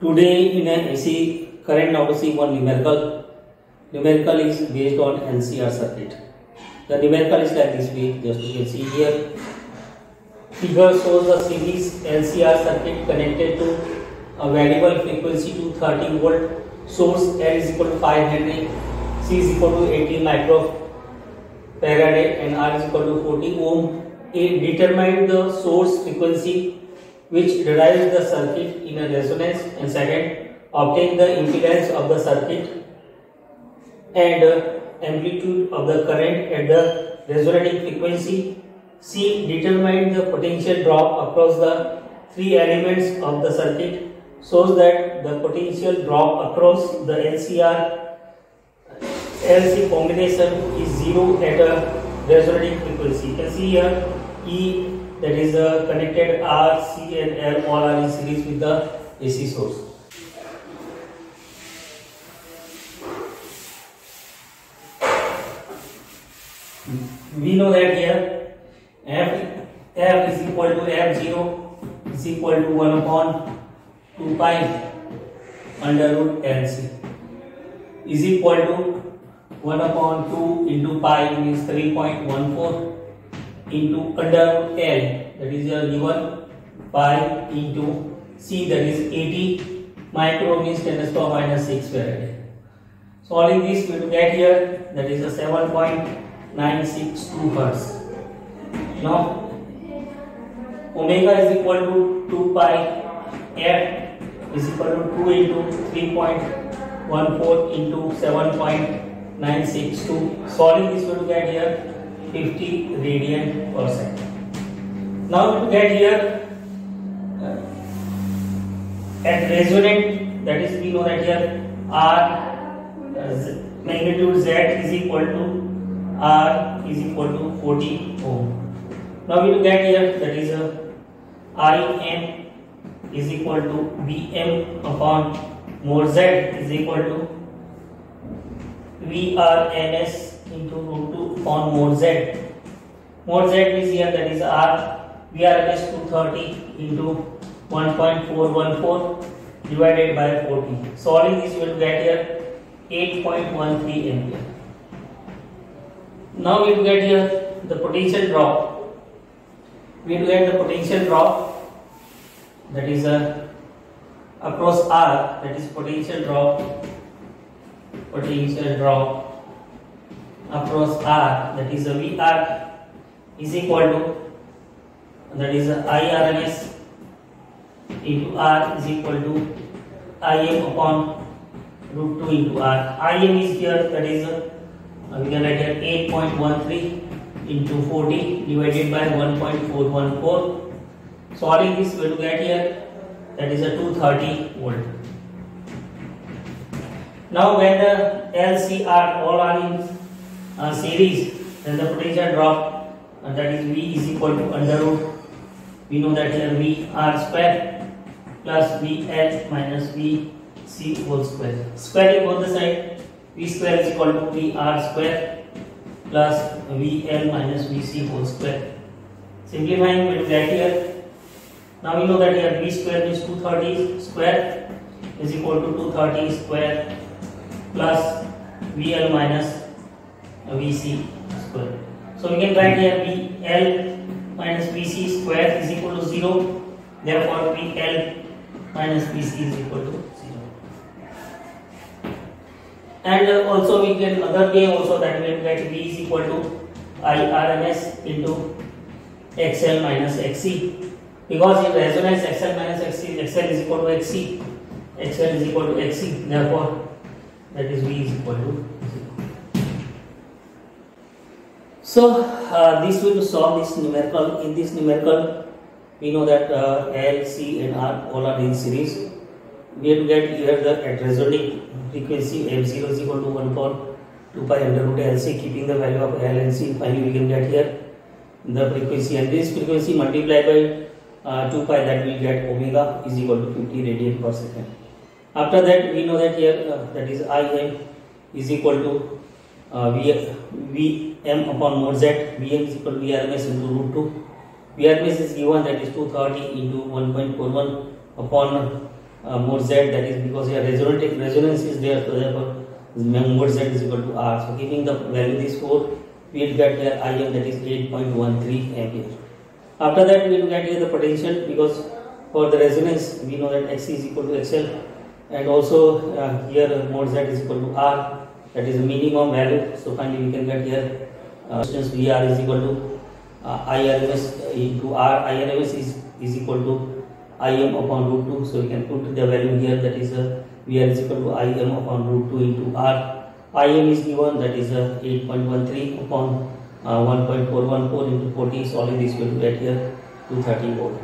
Today in a AC current now to see one numerical. Numerical is based on LCR circuit. The numerical is like this way. Just you can see here. Figure shows the series LCR circuit connected to a variable frequency to 30 volt source L is equal to 5 Henry, C is equal to 80 microfarad and R is equal to 40 ohm. A determine the source frequency which derives the circuit in a resonance and second obtain the impedance of the circuit and amplitude of the current at the resonating frequency C determine the potential drop across the three elements of the circuit shows that the potential drop across the LCR LC combination is zero at a resonating frequency. You can see here E that is uh, connected R, C and L all are in series with the AC source. We know that here F, F is equal to F0 is equal to 1 upon 2 pi under root LC is equal to 1 upon 2 into pi means 3.14 into under root L that is your given pi into C that is 80 micro means 10 to the power minus 6 farad. Solving this we will get here that is a 7.962 hertz. Now omega is equal to 2 pi f is equal to 2 into 3.14 into 7.962. Solving this we will get here 50 radian per second now to get here at resonant that is we know that here R magnitude Z is equal to R is equal to 40 ohm now to get here that is I M is equal to B M upon more Z is equal to V R N S into root 2 on mod Z. Mod Z is here that is R Vrms 230 into 1.414 divided by 40. Solving this you will get here 8.13 ampere. Now we will get here the potential drop. We will get the potential drop that is a across R that is potential drop potential drop across R that is a VR is equal to that is a IRMS into R is equal to Im upon root 2 into R. Im is here that is a, we can write here 8.13 into 40 divided by 1.414 solving this we will get here that is a 230 volt. Now when the LCR all are in uh, series then the potential drop uh, that is V is equal to under root we know that here V R square plus VL minus VC whole square. Squaring both the side V square is equal to VR square plus VL minus VC whole square. Simplifying we will get here now we know that here V square is 230 square is equal to 230 square plus VL minus VC square. So we can write here VL minus VC square is equal to 0. Therefore VL minus VC is equal to 0. And also we can other way also that we get V is equal to IRMS into XL minus XC because in resonance XL minus XC, XL is equal to XC, XL is equal to XC, therefore that is V is equal to 0. So uh, this will solve this numerical. In this numerical, we know that uh, L, C and R all are in series. We will get here the at resonating frequency F0 is equal to 1 upon 2 pi under root LC keeping the value of L and C. Finally we can get here the frequency and this frequency multiplied by uh, 2 pi that will get omega is equal to 50 radian per second. After that we know that here uh, that is Im is equal to uh, v, Vm upon mod Z, Vm is equal to Vrms into root 2. Vrms is given that is 230 into 1.41 upon uh, z that is because here resonance resonance is there so therefore mod z is equal to r. So giving the value this 4 we will get here im that is 8.13 ampere. After that we will get here the potential because for the resonance we know that x is equal to xl and also uh, here mod z is equal to r that is minimum value so finally we can get here. Uh, resistance vr is equal to uh, irms into r. Irms is is equal to im upon root 2 so we can put the value here. That is uh, vr is equal to im upon root 2 into r. Im is given. That is uh, 8.13 upon uh, 1.414 into 40 solid this will get here 230 volt.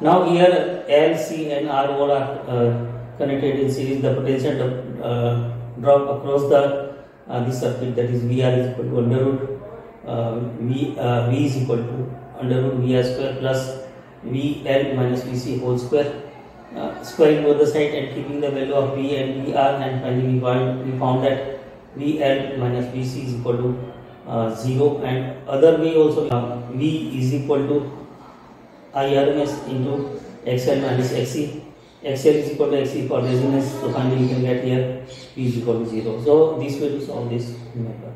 Now here L, C and R all are uh, connected in series. The potential uh, drop across the uh, this circuit that is VR is equal to under root uh, V, uh, V is equal to under root VR square plus VL minus VC whole square. Uh, squaring both the side and keeping the value of V and VR and finally we found, we found that VL minus VC is equal to uh, 0 and other way also uh, V is equal to IRMS into XL minus XC. XL is equal to XC for resonance. So finally we can get here P is equal to 0. So this to solve this matter.